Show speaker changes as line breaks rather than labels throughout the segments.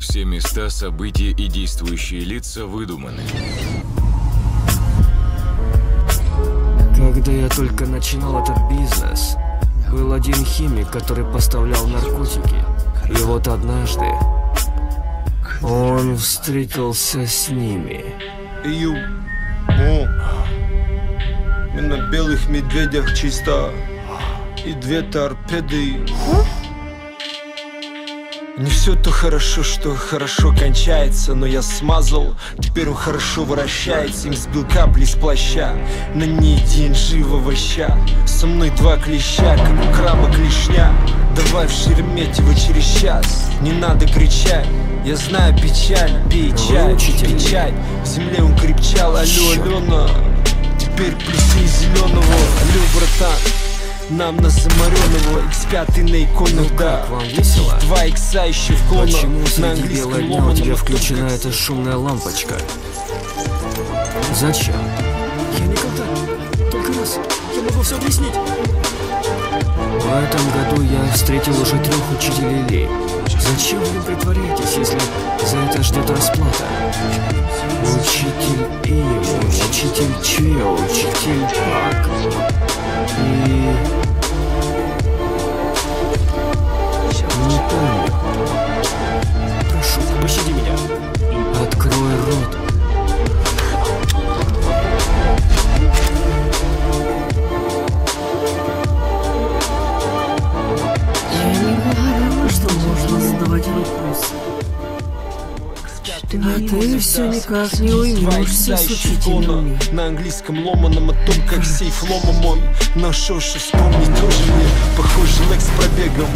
Все места, события и действующие лица выдуманы.
Когда я только начинал этот бизнес, был один химик, который поставлял наркотики. И вот однажды он встретился с ними.
Ию, о, мы на белых медведях чисто И две торпеды не все то хорошо, что хорошо кончается Но я смазал, теперь он хорошо вращается Им сбил капли с плаща. На ни один живого ща. Со мной два клеща, как у краба клешня. Давай в Шереметьево через час. Не надо кричать, я знаю печаль Пей чай, печать В земле он крепчал, алло, Алена. Теперь плюсы зеленого, алло, братан нам на Замаренова X5 на иконах, да
как вам весело?
Два икса еще в клонах
Почему среди бела дня у тебя включена эта шумная лампочка? Зачем? Я никогда. Только раз. Я могу все объяснить. В этом году я встретил уже трех учителей. Зачем вы притворяетесь, если за это ждет расплата? Учитель Им, учитель Чио, учитель
А ты все никак не уймешься с учителями.
На английском ломаном о том, как сейф лома мой Но шо ж вспомнить тоже мне Похоже лекс пробегом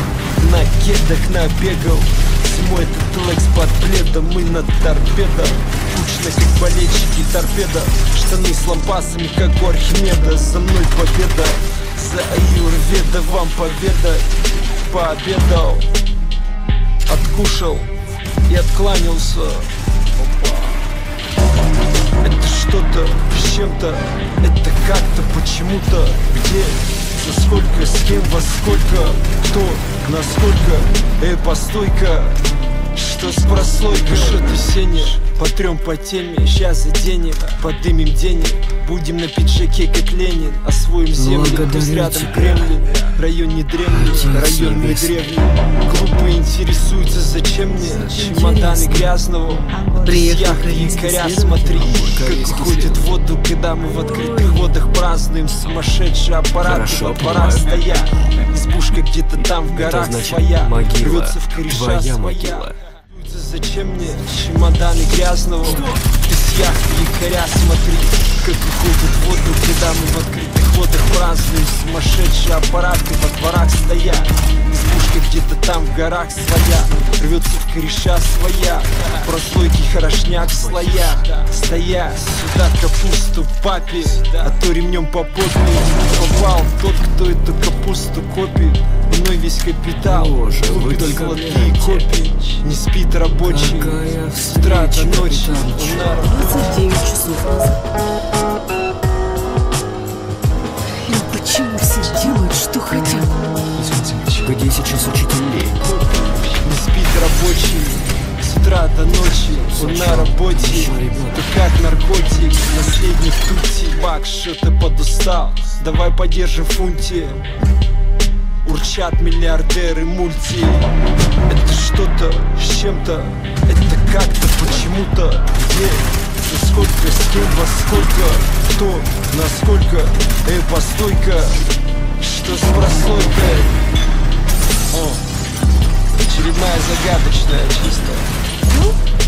На кедах набегал. Зимой этот лекс под пледом Мы на торпедо Кучно как болельщики торпеда. Штаны с лампасами, как у Архимеда. За мной победа. За Аюрведа вам победа. Пообедал. Откушал и откланялся чем-то. Это как-то почему-то. Где, за сколько, с кем, во сколько Кто, насколько. Эй, постой-ка Что с прослойкой? Что-то сеня Потрем по теме, щас за денег Подымем денег. Будем на пиджаке, как Ленин. Освоим землю, пусть рядом. Кремлин Район не
Отец
район не древний. Глупо интересуются, зачем мне Чемоданы грязного
Приехал
якоря смотри Как уходит в воду, когда мы в открытых водах празднуем Сумасшедшие аппараты
Хорошо, понимаю.
стоят Избушка где-то там в
Это
горах
значит
своя
могила.
Рвется в кореша
Твоя
своя
могила.
Зачем мне чемоданы грязного? Ты с яхты якоря смотри Как уходит в воду, когда мы в открытых водах празднуем Сумасшедшие аппараты во дворах стоят Избушка где-то там в горах своя Рвется в кореша своя Прослойки хорошняк в слоях Стоя, сюда капусту папе А то ремнем по попе Попал тот, кто эту капусту копит Мной весь капитал
Боже, вы только гляньте.
копии Не спит рабочий С утра до ночи
капитанчик.
Он на работе.
29 часов назад.
Сейчас учителей?
Не спит рабочий С утра до ночи Он на работе. Ты как наркотик Наследник тути Бак, что ты подустал? Давай подержим в фунте Урчат миллиардеры мульти. Это что-то с чем-то. Это как-то почему-то. Где, за сколько, с кем, во сколько? Кто, насколько? Эй, постой-ка. Что с прослойкой очередная загадочная чисто